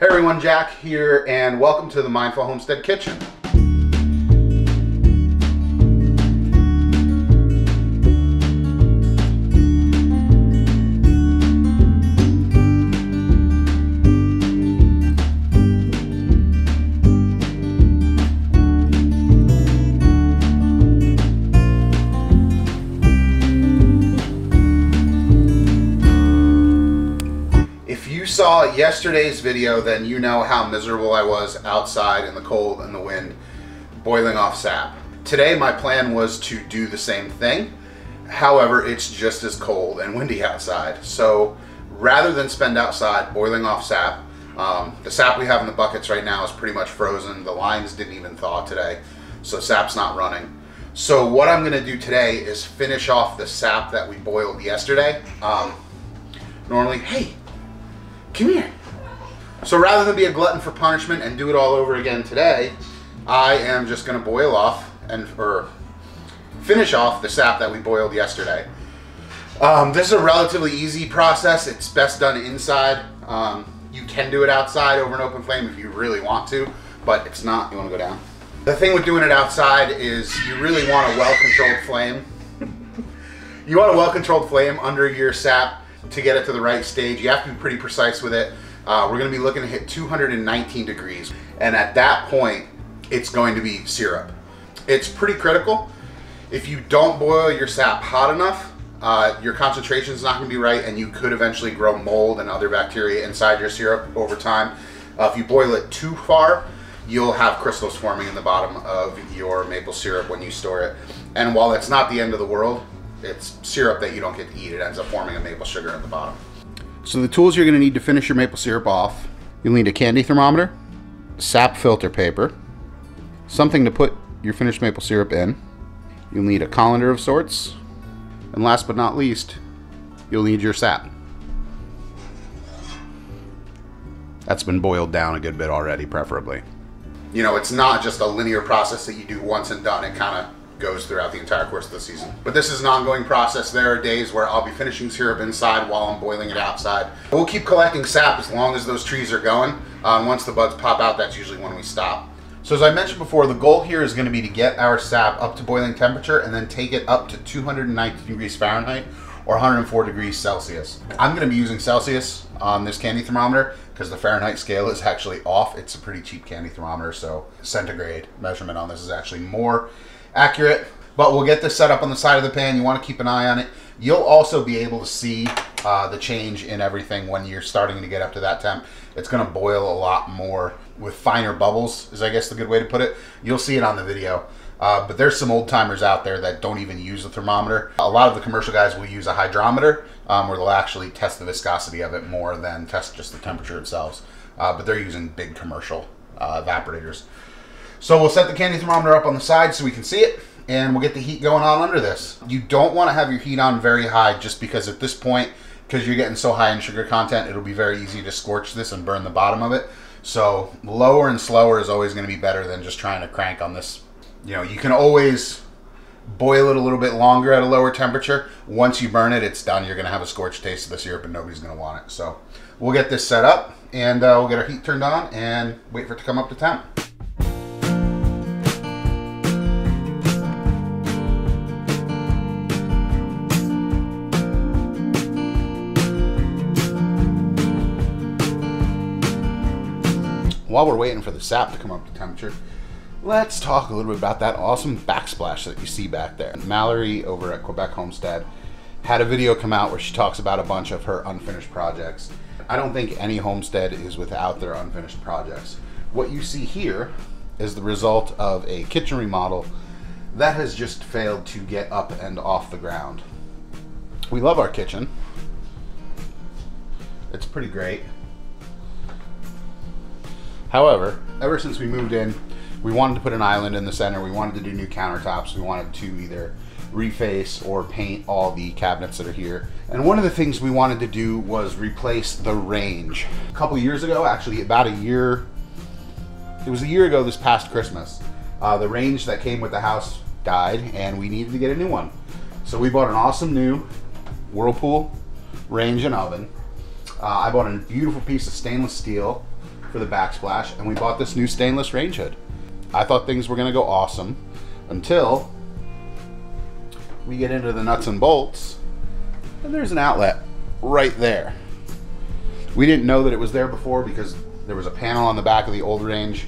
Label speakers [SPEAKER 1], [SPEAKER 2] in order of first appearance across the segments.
[SPEAKER 1] Hey everyone, Jack here, and welcome to the Mindful Homestead Kitchen. Saw yesterday's video, then you know how miserable I was outside in the cold and the wind, boiling off sap. Today my plan was to do the same thing. However, it's just as cold and windy outside. So rather than spend outside boiling off sap, um, the sap we have in the buckets right now is pretty much frozen. The lines didn't even thaw today, so sap's not running. So what I'm gonna do today is finish off the sap that we boiled yesterday. Um, normally, hey, Come here. So rather than be a glutton for punishment and do it all over again today, I am just going to boil off and or finish off the sap that we boiled yesterday. Um, this is a relatively easy process. It's best done inside. Um, you can do it outside over an open flame if you really want to, but it's not. You want to go down. The thing with doing it outside is you really want a well-controlled flame. you want a well-controlled flame under your sap to get it to the right stage. You have to be pretty precise with it. Uh, we're gonna be looking to hit 219 degrees. And at that point, it's going to be syrup. It's pretty critical. If you don't boil your sap hot enough, uh, your concentration is not going to be right and you could eventually grow mold and other bacteria inside your syrup over time. Uh, if you boil it too far, you'll have crystals forming in the bottom of your maple syrup when you store it. And while it's not the end of the world, it's syrup that you don't get to eat. It ends up forming a maple sugar at the bottom. So the tools you're going to need to finish your maple syrup off, you'll need a candy thermometer, sap filter paper, something to put your finished maple syrup in. You'll need a colander of sorts, and last but not least, you'll need your sap. That's been boiled down a good bit already, preferably. You know, it's not just a linear process that you do once and done. It kind of goes throughout the entire course of the season. But this is an ongoing process. There are days where I'll be finishing syrup inside while I'm boiling it outside. We'll keep collecting sap as long as those trees are going. Um, once the buds pop out, that's usually when we stop. So as I mentioned before, the goal here is going to be to get our sap up to boiling temperature and then take it up to 290 degrees Fahrenheit or 104 degrees Celsius. I'm going to be using Celsius on this candy thermometer because the Fahrenheit scale is actually off. It's a pretty cheap candy thermometer, so centigrade measurement on this is actually more accurate, but we'll get this set up on the side of the pan. You want to keep an eye on it. You'll also be able to see uh, the change in everything when you're starting to get up to that temp. It's going to boil a lot more with finer bubbles, is I guess the good way to put it. You'll see it on the video. Uh, but there's some old timers out there that don't even use a thermometer. A lot of the commercial guys will use a hydrometer um, where they'll actually test the viscosity of it more than test just the temperature itself. Uh, but they're using big commercial uh, evaporators. So we'll set the candy thermometer up on the side so we can see it and we'll get the heat going on under this. You don't want to have your heat on very high just because at this point, because you're getting so high in sugar content, it'll be very easy to scorch this and burn the bottom of it. So lower and slower is always going to be better than just trying to crank on this. You know, you can always boil it a little bit longer at a lower temperature. Once you burn it, it's done. You're going to have a scorched taste of the syrup and nobody's going to want it. So we'll get this set up and uh, we'll get our heat turned on and wait for it to come up to temp. While we're waiting for the sap to come up to temperature, let's talk a little bit about that awesome backsplash that you see back there. Mallory over at Quebec Homestead had a video come out where she talks about a bunch of her unfinished projects. I don't think any homestead is without their unfinished projects. What you see here is the result of a kitchen remodel that has just failed to get up and off the ground. We love our kitchen. It's pretty great. However, ever since we moved in, we wanted to put an island in the center. We wanted to do new countertops. We wanted to either reface or paint all the cabinets that are here. And one of the things we wanted to do was replace the range. A couple years ago, actually about a year, it was a year ago this past Christmas, uh, the range that came with the house died and we needed to get a new one. So we bought an awesome new Whirlpool range and oven. Uh, I bought a beautiful piece of stainless steel for the backsplash, and we bought this new stainless range hood. I thought things were gonna go awesome until we get into the nuts and bolts, and there's an outlet right there. We didn't know that it was there before because there was a panel on the back of the old range.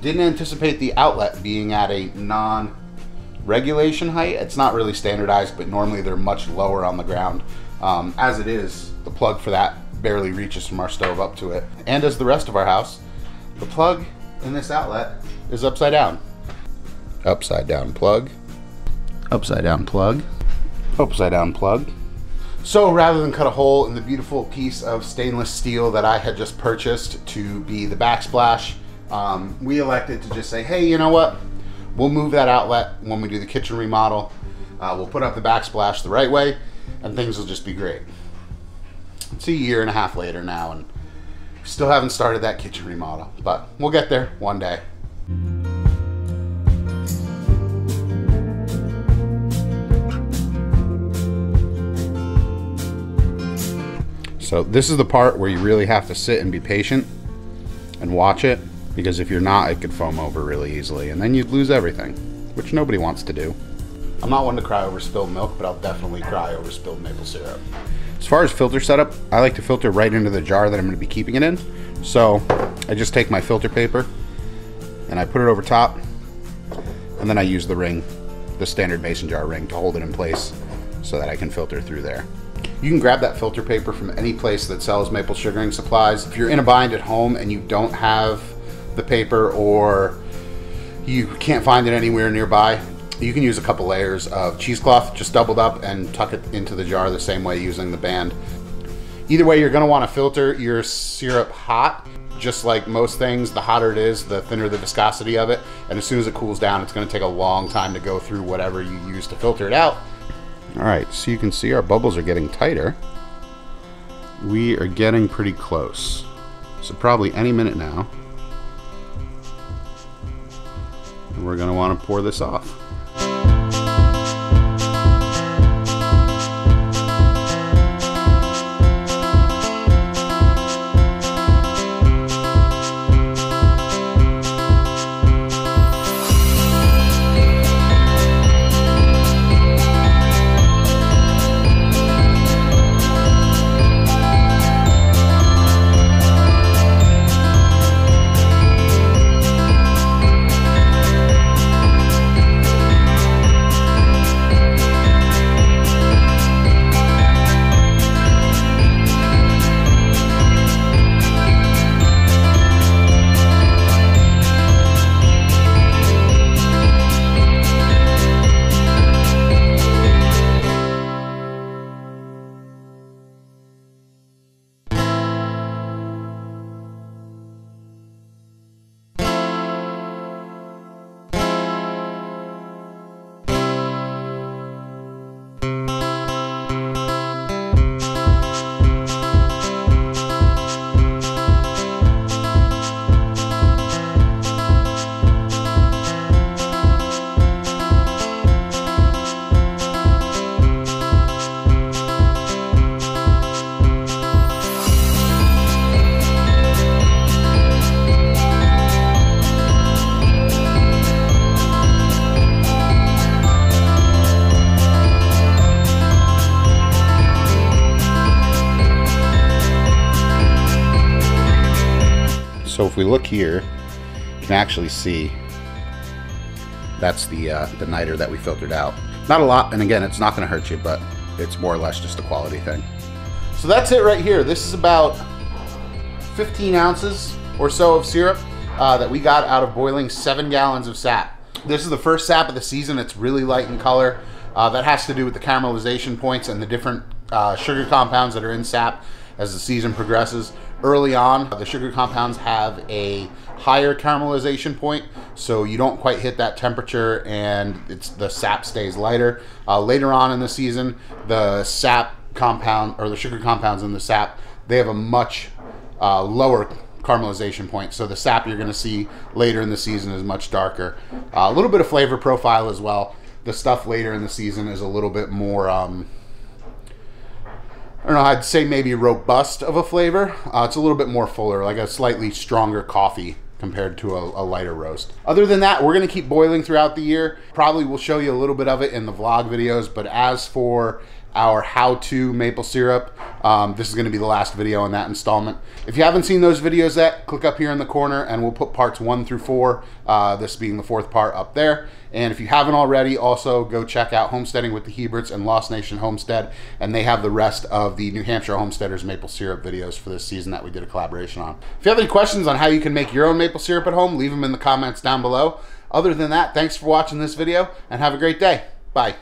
[SPEAKER 1] Didn't anticipate the outlet being at a non regulation height. It's not really standardized, but normally they're much lower on the ground. Um, as it is, the plug for that barely reaches from our stove up to it. And as the rest of our house, the plug in this outlet is upside down. Upside down plug, upside down plug, upside down plug. So rather than cut a hole in the beautiful piece of stainless steel that I had just purchased to be the backsplash, um, we elected to just say, hey, you know what? We'll move that outlet when we do the kitchen remodel. Uh, we'll put up the backsplash the right way and things will just be great. It's a year and a half later now and still haven't started that kitchen remodel, but we'll get there one day. So this is the part where you really have to sit and be patient and watch it because if you're not, it could foam over really easily and then you'd lose everything, which nobody wants to do. I'm not one to cry over spilled milk, but I'll definitely cry over spilled maple syrup. As far as filter setup, I like to filter right into the jar that I'm going to be keeping it in. So I just take my filter paper and I put it over top and then I use the ring, the standard mason jar ring to hold it in place so that I can filter through there. You can grab that filter paper from any place that sells maple sugaring supplies. If you're in a bind at home and you don't have the paper or you can't find it anywhere nearby, you can use a couple layers of cheesecloth just doubled up and tuck it into the jar the same way using the band. Either way, you're gonna wanna filter your syrup hot. Just like most things, the hotter it is, the thinner the viscosity of it. And as soon as it cools down, it's gonna take a long time to go through whatever you use to filter it out. All right, so you can see our bubbles are getting tighter. We are getting pretty close. So probably any minute now. And we're gonna wanna pour this off. So if we look here, you can actually see that's the uh, the niter that we filtered out. Not a lot, and again, it's not going to hurt you, but it's more or less just a quality thing. So that's it right here. This is about 15 ounces or so of syrup uh, that we got out of boiling seven gallons of sap. This is the first sap of the season. It's really light in color. Uh, that has to do with the caramelization points and the different uh, sugar compounds that are in sap as the season progresses. Early on, the sugar compounds have a higher caramelization point, so you don't quite hit that temperature and it's the sap stays lighter. Uh, later on in the season, the sap compound or the sugar compounds in the sap, they have a much uh, lower caramelization point. So the sap you're going to see later in the season is much darker. Uh, a little bit of flavor profile as well. The stuff later in the season is a little bit more um, I don't know, I'd say maybe robust of a flavor. Uh, it's a little bit more fuller, like a slightly stronger coffee compared to a, a, lighter roast. Other than that, we're gonna keep boiling throughout the year. Probably we'll show you a little bit of it in the vlog videos, but as for our how-to maple syrup. Um, this is going to be the last video in that installment. If you haven't seen those videos yet, click up here in the corner and we'll put parts one through four, uh, this being the fourth part up there. And if you haven't already, also go check out Homesteading with the Heberts and Lost Nation Homestead, and they have the rest of the New Hampshire Homesteaders maple syrup videos for this season that we did a collaboration on. If you have any questions on how you can make your own maple syrup at home, leave them in the comments down below. Other than that, thanks for watching this video and have a great day. Bye.